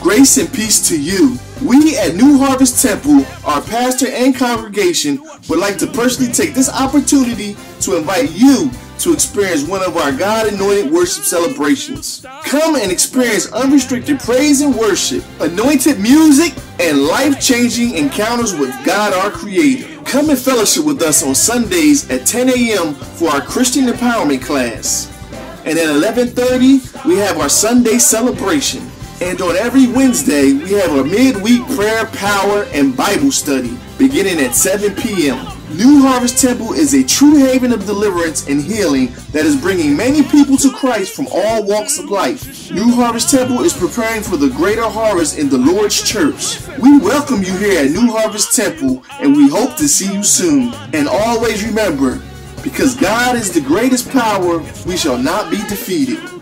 Grace and peace to you. We at New Harvest Temple, our pastor and congregation, would like to personally take this opportunity to invite you to experience one of our God anointed worship celebrations. Come and experience unrestricted praise and worship, anointed music, and life changing encounters with God our Creator. Come and fellowship with us on Sundays at 10 a.m. for our Christian empowerment class. And at 11:30, we have our Sunday celebration. And on every Wednesday, we have a midweek prayer, power, and Bible study beginning at 7 p.m. New Harvest Temple is a true haven of deliverance and healing that is bringing many people to Christ from all walks of life. New Harvest Temple is preparing for the greater harvest in the Lord's church. We welcome you here at New Harvest Temple and we hope to see you soon. And always remember, because God is the greatest power, we shall not be defeated.